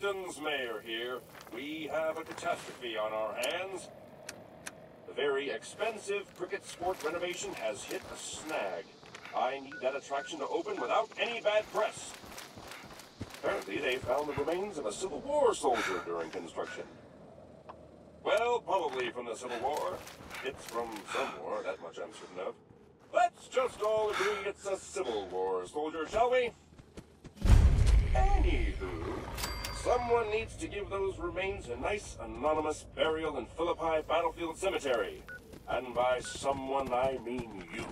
Mayor here. We have a catastrophe on our hands. The very expensive cricket sport renovation has hit a snag. I need that attraction to open without any bad press. Apparently, they found the remains of a Civil War soldier during construction. Well, probably from the Civil War. It's from somewhere, that much I'm certain of. Let's just all agree it's a Civil War soldier, shall we? Anywho, Someone needs to give those remains a nice anonymous burial in Philippi Battlefield Cemetery. And by someone, I mean you.